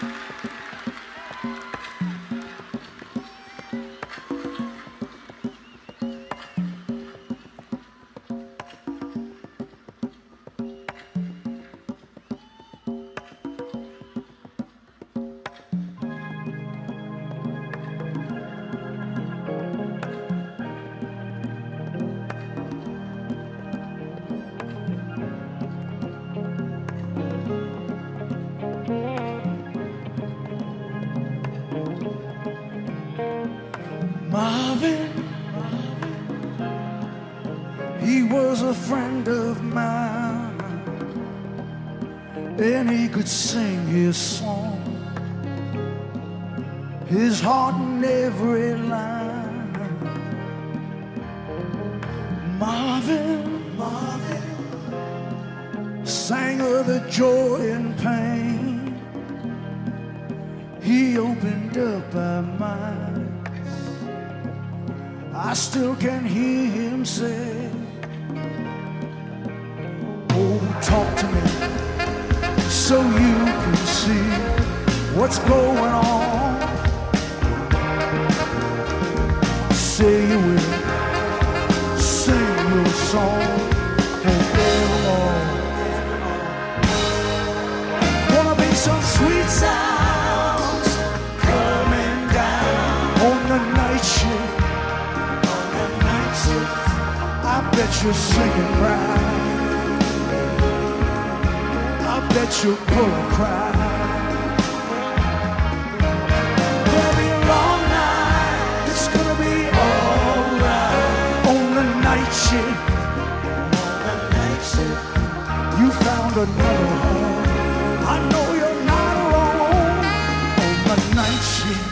Marvin, he was a friend of mine, and he could sing his song, his heart in every line. Marvin, Marvin, sang of the joy and pain. He opened up our minds. I still can hear him say, so you can see what's going on. Say you will sing your song. Gonna be some sweet sounds coming down on the night shift. I bet you're singing right. I bet you're gonna cry. Be a long night. It's gonna be alright on the night shift. You found another home. I know you're not alone on the night shift.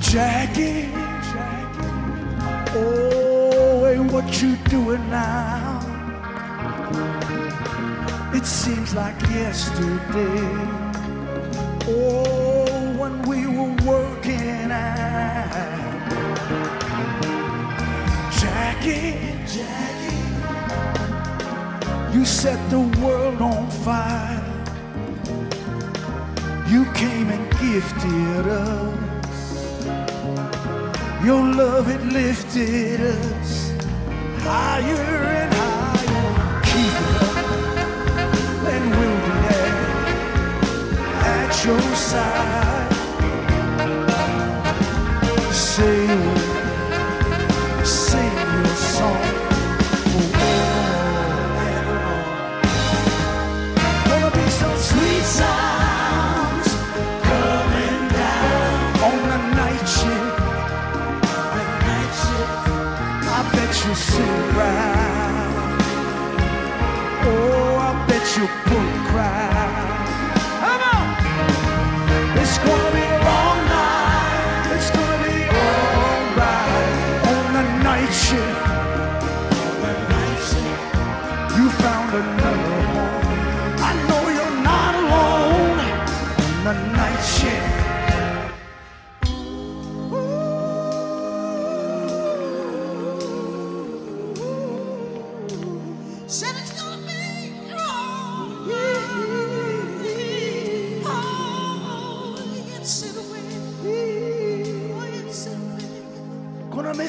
Jackie, oh, hey, what you doing now? It seems like yesterday. Oh, when we were working out. Jackie, Jackie, you set the world on fire. You came and gifted us. Your love, it lifted us higher. You sing right. Oh, I bet you both cry. Come on! It's gonna be a long night. It's gonna be alright on the night shift. On the night shift You found another home. I know you're not alone on the night shift.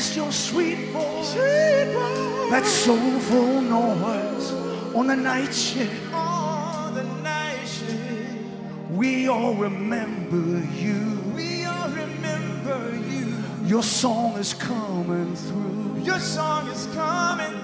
Will. Gonna miss your sweet voice, that soulful noise on the night shift. On the night shift, We all remember you. we all remember you. Your song is coming through. Your song is coming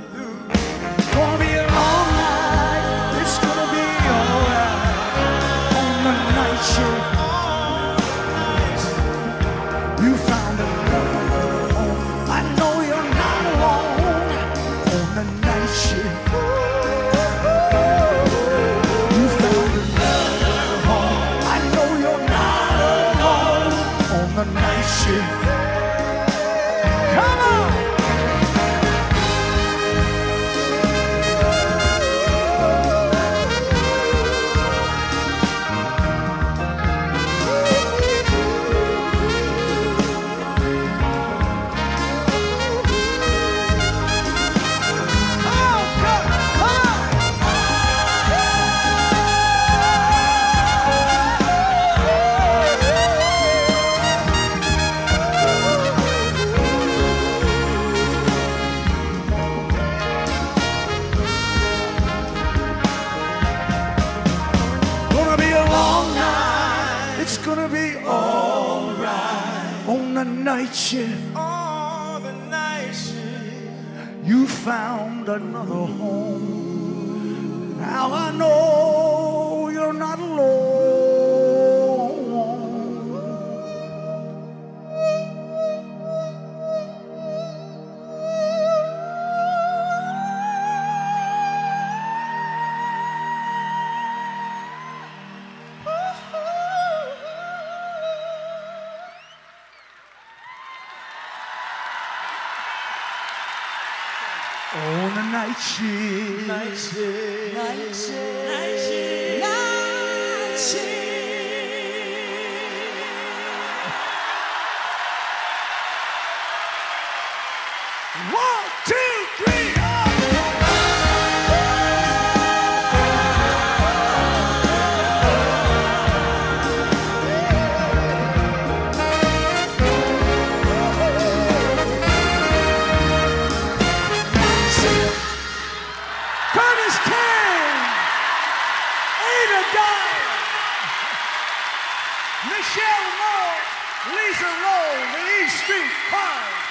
gonna be alright on the night shift. On the night shift, you found another home. On the night shift. Night shift. Night shift. Night shift. Night shift. One, two, Michelle Moore, Lisa Lowell, the E Street Choir.